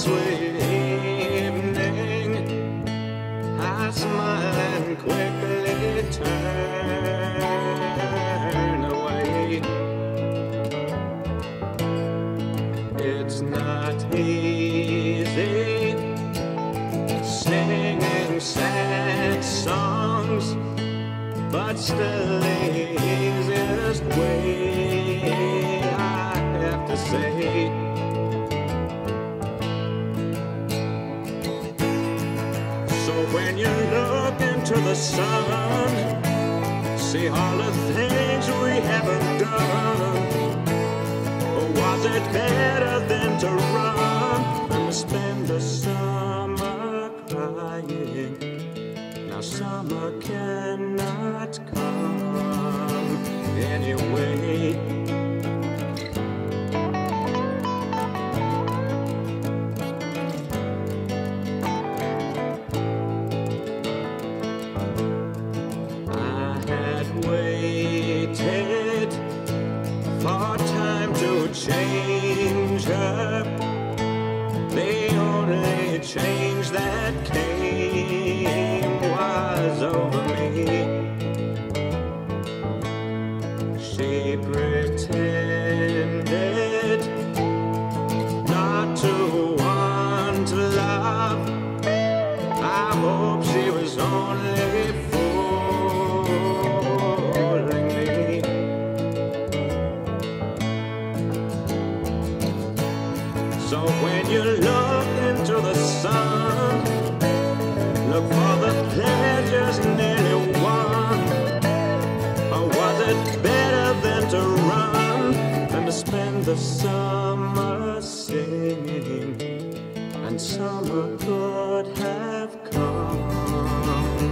sweet evening, I smile and quickly turn away. It's not easy singing sad songs, but still when you look into the sun, see all the things we haven't done. Was it better than to run to spend the summer crying? Now summer cannot come anyway. To. The only change that came was over me. Look into the sun, look for the pleasures nearly won. Or was it better than to run and to spend the summer singing? And summer could have come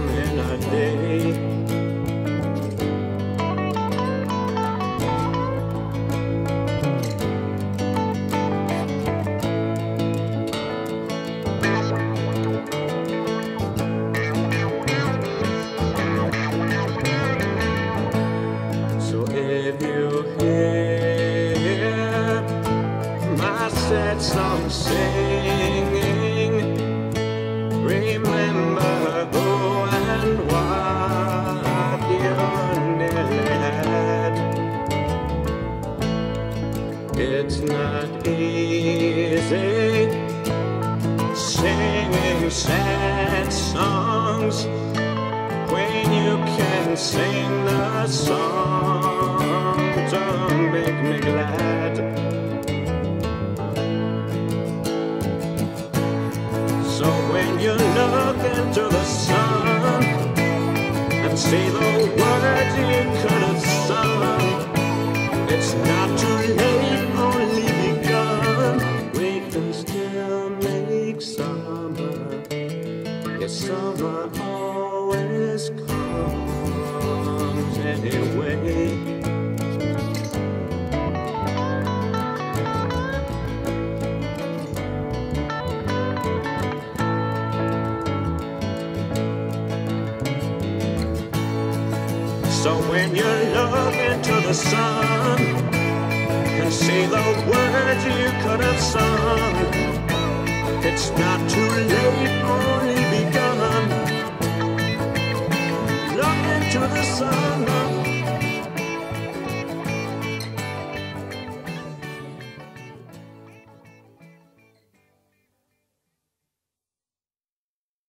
in a day. Sad song singing, remember who and what you nearly had. It's not easy singing sad songs when you can sing the song to make me glad. And see the words you could have sung, it's not too late, only begun. We can still make summer. Yes, summer always comes anyway. So when you look into the sun and see the words you could have sung, it's not too late,